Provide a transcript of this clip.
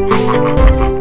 Gracias.